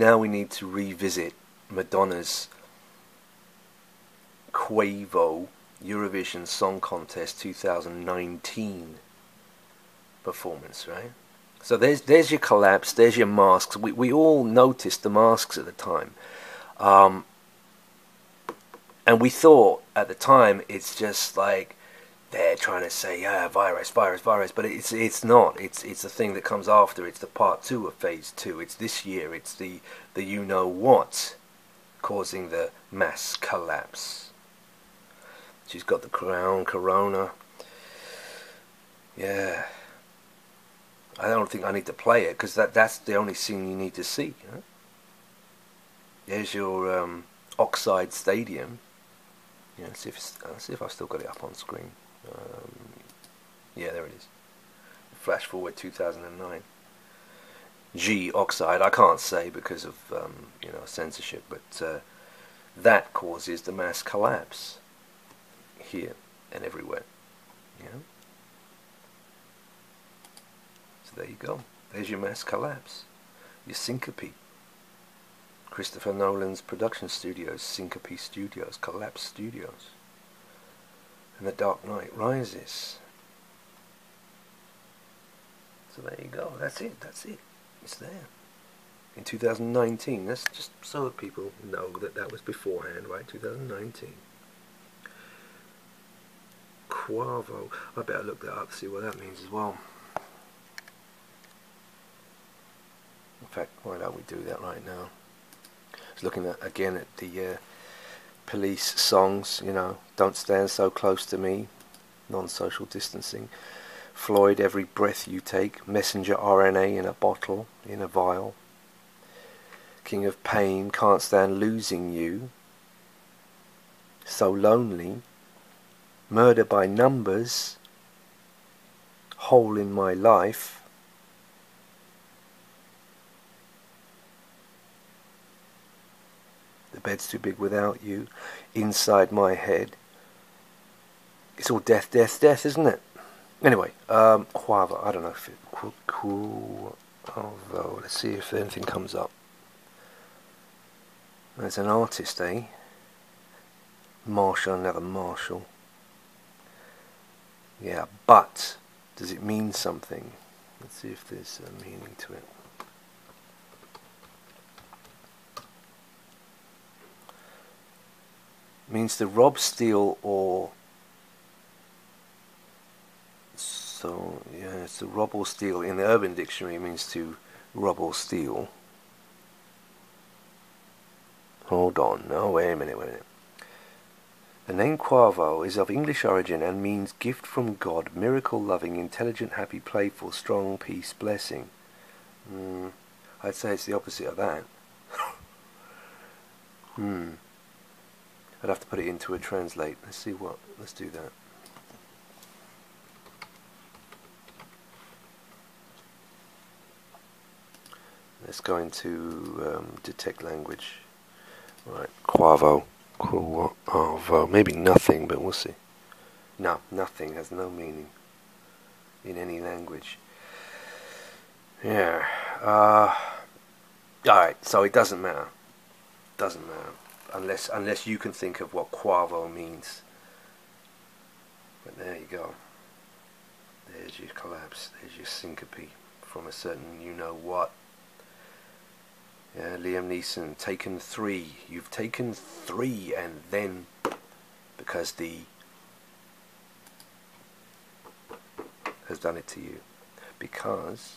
Now we need to revisit Madonna's Quavo Eurovision Song Contest 2019 performance, right? So there's there's your collapse, there's your masks. We we all noticed the masks at the time, um, and we thought at the time it's just like they're trying to say yeah virus virus virus but it's it's not. It's it's the thing that comes after. It's the part two of phase two. It's this year. It's the the you know what causing the mass collapse. She's got the crown corona. Yeah. I don't think I need to play it because that that's the only scene you need to see huh? there's your um, Oxide Stadium. Yeah, see if see if I've still got it up on screen um, yeah, there it is. Flash forward 2009. G oxide. I can't say because of um, you know censorship, but uh, that causes the mass collapse here and everywhere. Yeah. So there you go. There's your mass collapse. Your syncope. Christopher Nolan's production studios, Syncopy Studios, Collapse Studios and the Dark Knight Rises. So there you go. That's it. That's it. It's there. In 2019. That's just so that people know that that was beforehand, right? 2019. Quavo. I better look that up, see what that means as well. In fact, why don't we do that right now? Was looking at again at the uh, police songs, you know, Don't Stand So Close to Me, non-social distancing, Floyd, Every Breath You Take, Messenger RNA in a bottle, in a vial, King of Pain, Can't Stand Losing You, So Lonely, Murder by Numbers, Hole in My Life, bed's too big without you. Inside my head. It's all death, death, death, isn't it? Anyway, um. I don't know if it. Quavo. Let's see if anything comes up. There's an artist, eh? Marshall, another Marshall. Yeah, but does it mean something? Let's see if there's a meaning to it. Means to rob, steal, or so yeah, it's to rob or steal. In the Urban Dictionary, it means to rob or steal. Hold on, no, wait a minute, wait a minute. The name Quavo is of English origin and means gift from God, miracle loving, intelligent, happy, playful, strong, peace, blessing. Mm, I'd say it's the opposite of that. hmm. I'd have to put it into a translate. Let's see what. Let's do that. Let's go into um, detect language. Right, Quavo. Quavo. Maybe nothing, but we'll see. No, nothing has no meaning in any language. Yeah. Uh, Alright, so it doesn't matter. Doesn't matter unless unless you can think of what quavo means. But there you go. There's your collapse. There's your syncope from a certain you know what. Yeah, Liam Neeson, taken three. You've taken three, and then because the has done it to you, because